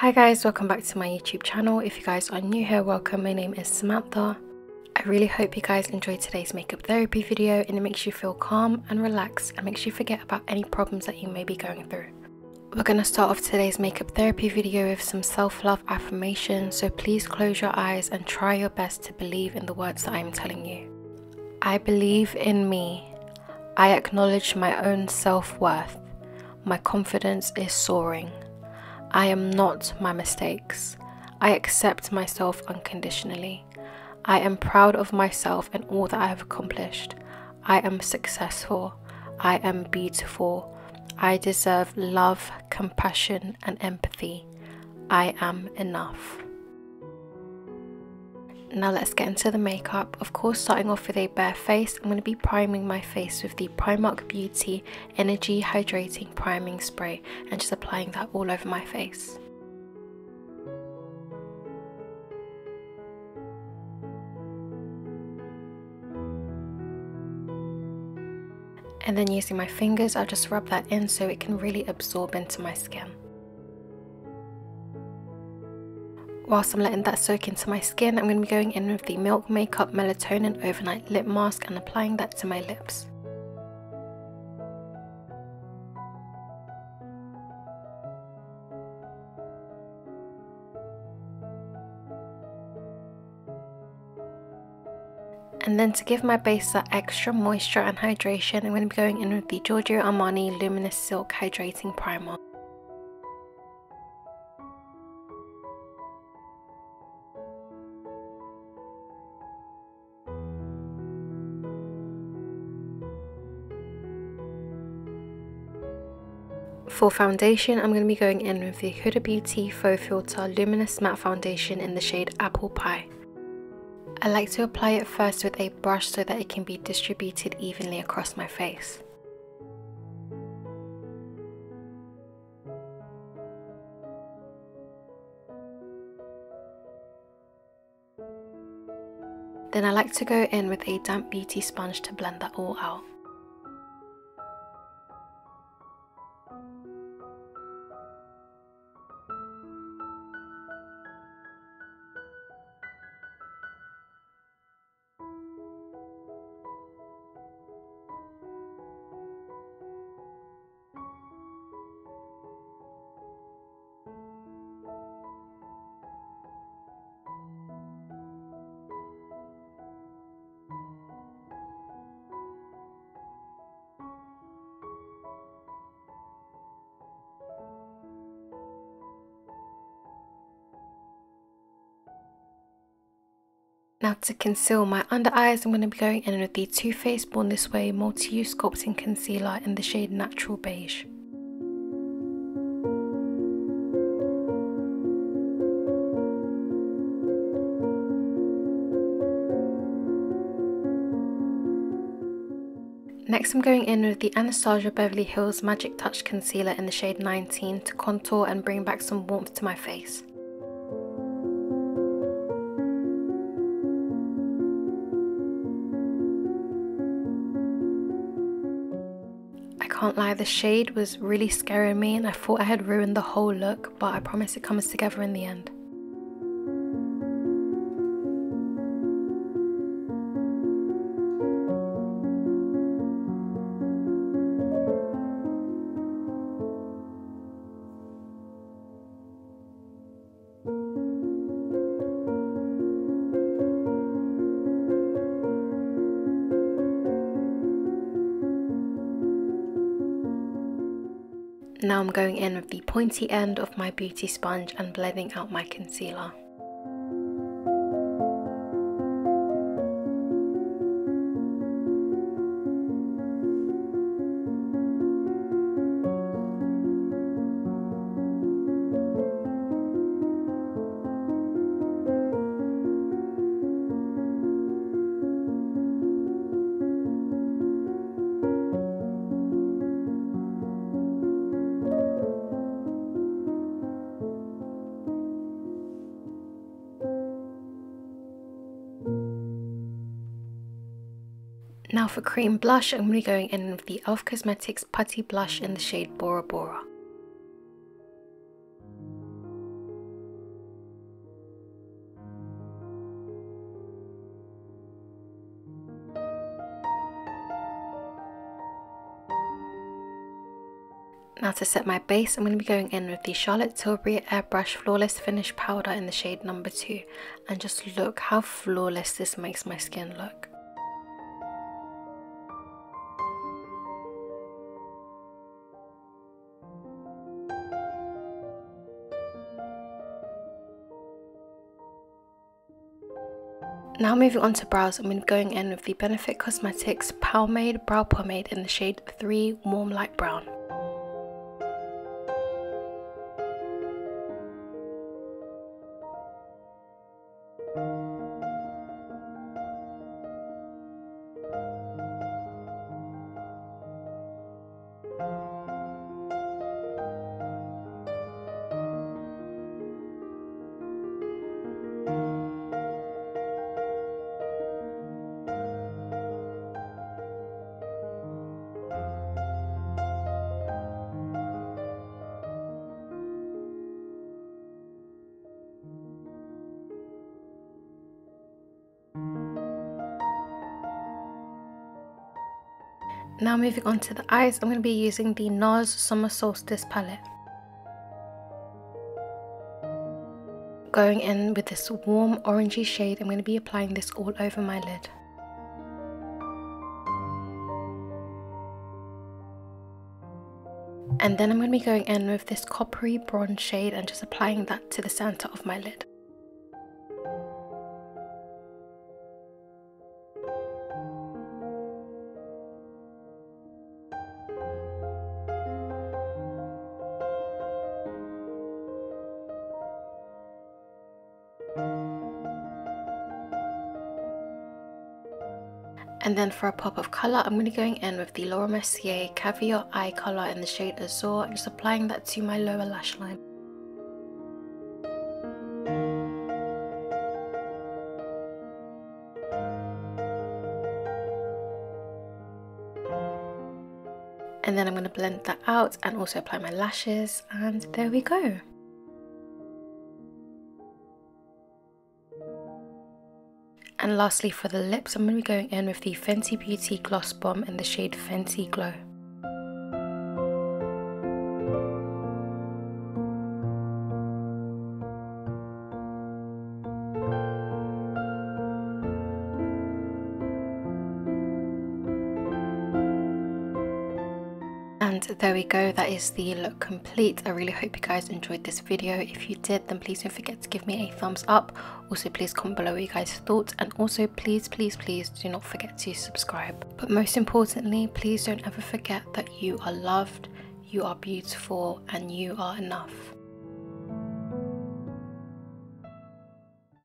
Hi guys, welcome back to my YouTube channel. If you guys are new here, welcome. My name is Samantha. I really hope you guys enjoyed today's makeup therapy video and it makes you feel calm and relaxed and makes you forget about any problems that you may be going through. We're going to start off today's makeup therapy video with some self-love affirmations, so please close your eyes and try your best to believe in the words that I am telling you. I believe in me. I acknowledge my own self-worth. My confidence is soaring. I am not my mistakes. I accept myself unconditionally. I am proud of myself and all that I have accomplished. I am successful. I am beautiful. I deserve love, compassion, and empathy. I am enough. Now let's get into the makeup. Of course, starting off with a bare face, I'm going to be priming my face with the Primark Beauty Energy Hydrating Priming Spray and just applying that all over my face. And then using my fingers, I'll just rub that in so it can really absorb into my skin. Whilst I'm letting that soak into my skin, I'm going to be going in with the Milk Makeup Melatonin Overnight Lip Mask and applying that to my lips. And then to give my base that extra moisture and hydration, I'm going to be going in with the Giorgio Armani Luminous Silk Hydrating Primer. For foundation, I'm going to be going in with the Huda Beauty Faux Filter Luminous Matte Foundation in the shade Apple Pie. I like to apply it first with a brush so that it can be distributed evenly across my face. Then I like to go in with a damp beauty sponge to blend that all out. Now to conceal my under eyes, I'm going to be going in with the Too Faced Born This Way Multi-Use Sculpting Concealer in the shade Natural Beige. Next I'm going in with the Anastasia Beverly Hills Magic Touch Concealer in the shade 19 to contour and bring back some warmth to my face. Can't lie, the shade was really scaring me and I thought I had ruined the whole look, but I promise it comes together in the end. Now I'm going in with the pointy end of my beauty sponge and blending out my concealer. now for cream blush, I'm going to be going in with the e.l.f. Cosmetics Putty Blush in the shade Bora Bora. Now to set my base, I'm going to be going in with the Charlotte Tilbury Airbrush Flawless Finish Powder in the shade number 2. And just look how flawless this makes my skin look. Now moving on to brows, I'm going in with the Benefit Cosmetics POWmade Brow Pomade in the shade 3 Warm Light Brown. Now moving on to the eyes, I'm going to be using the NARS Summer Solstice palette. Going in with this warm orangey shade, I'm going to be applying this all over my lid. And then I'm going to be going in with this coppery bronze shade and just applying that to the center of my lid. And then for a pop of colour, I'm going to be going in with the Laura Mercier Caviar Eye Colour in the shade Azure and just applying that to my lower lash line. And then I'm going to blend that out and also apply my lashes and there we go. And lastly for the lips, I'm going to be going in with the Fenty Beauty Gloss Bomb in the shade Fenty Glow. And there we go, that is the look complete. I really hope you guys enjoyed this video. If you did, then please don't forget to give me a thumbs up. Also, please comment below what you guys thought. And also, please, please, please do not forget to subscribe. But most importantly, please don't ever forget that you are loved, you are beautiful, and you are enough.